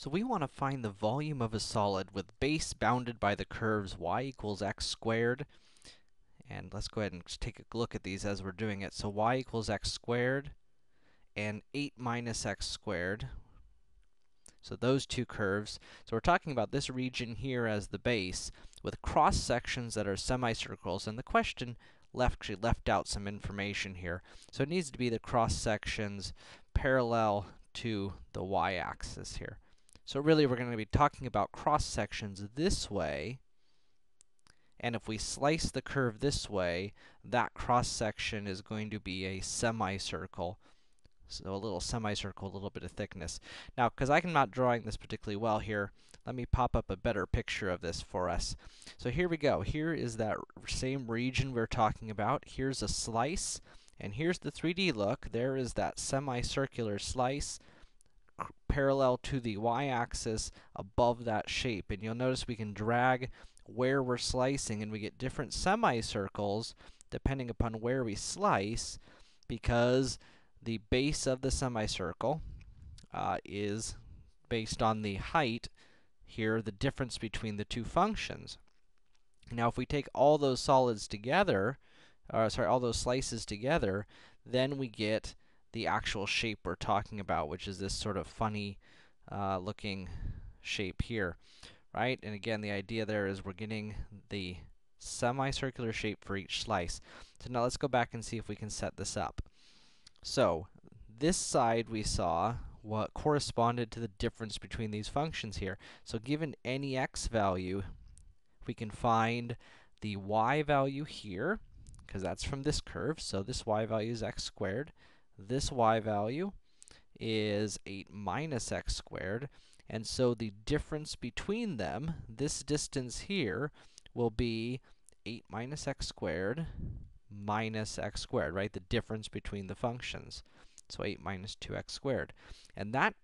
So we want to find the volume of a solid with base bounded by the curves y equals x squared. And let's go ahead and take a look at these as we're doing it. So y equals x squared and 8 minus x squared. So those two curves. So we're talking about this region here as the base with cross sections that are semicircles. And the question left actually left out some information here. So it needs to be the cross sections parallel to the y-axis here. So really, we're going to be talking about cross sections this way. And if we slice the curve this way, that cross section is going to be a semicircle. So a little semicircle, a little bit of thickness. Now, because I'm not drawing this particularly well here, let me pop up a better picture of this for us. So here we go. Here is that same region we're talking about. Here's a slice, and here's the 3D look. There is that semicircular slice parallel to the y-axis above that shape. And you'll notice we can drag where we're slicing, and we get different semicircles depending upon where we slice, because the base of the semicircle uh, is based on the height here, the difference between the two functions. Now, if we take all those solids together, or sorry, all those slices together, then we get the actual shape we're talking about, which is this sort of funny uh, looking shape here, right? And again, the idea there is we're getting the semicircular shape for each slice. So now let's go back and see if we can set this up. So, this side we saw what corresponded to the difference between these functions here. So given any x value, we can find the y value here, because that's from this curve, so this y value is x squared. This y value is 8 minus x squared, and so the difference between them, this distance here, will be 8 minus x squared minus x squared, right? The difference between the functions. So 8 minus 2x squared. And that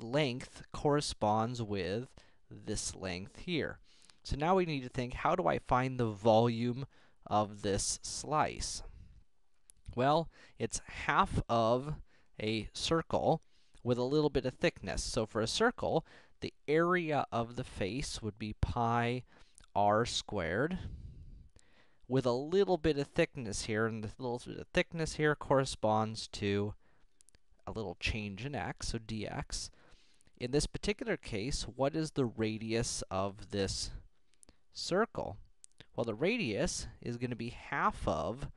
length corresponds with this length here. So now we need to think, how do I find the volume of this slice? Well, it's half of a circle with a little bit of thickness. So for a circle, the area of the face would be pi r squared with a little bit of thickness here, and the little bit of thickness here corresponds to a little change in x, so dx. In this particular case, what is the radius of this circle? Well, the radius is going to be half of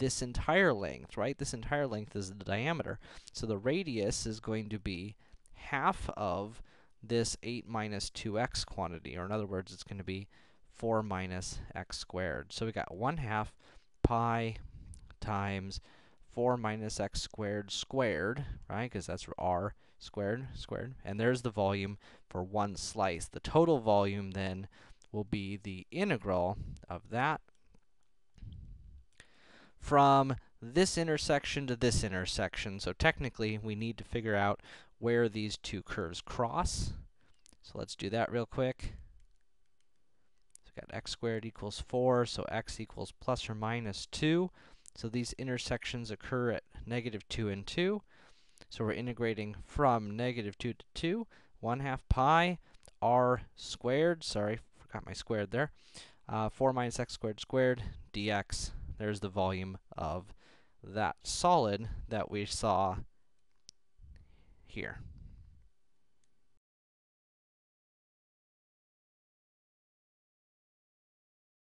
this entire length, right? This entire length is the diameter. So the radius is going to be half of this 8 minus 2x quantity, or in other words, it's going to be 4 minus x squared. So we got 1 half pi times 4 minus x squared squared, right? Because that's r squared squared. And there's the volume for one slice. The total volume then will be the integral of that from this intersection to this intersection. So technically, we need to figure out where these two curves cross. So let's do that real quick. So we've got x squared equals 4, so x equals plus or minus 2. So these intersections occur at negative 2 and 2. So we're integrating from negative 2 to 2, 1 half pi r squared, sorry, forgot my squared there, uh, 4 minus x squared squared dx there's the volume of that solid that we saw here.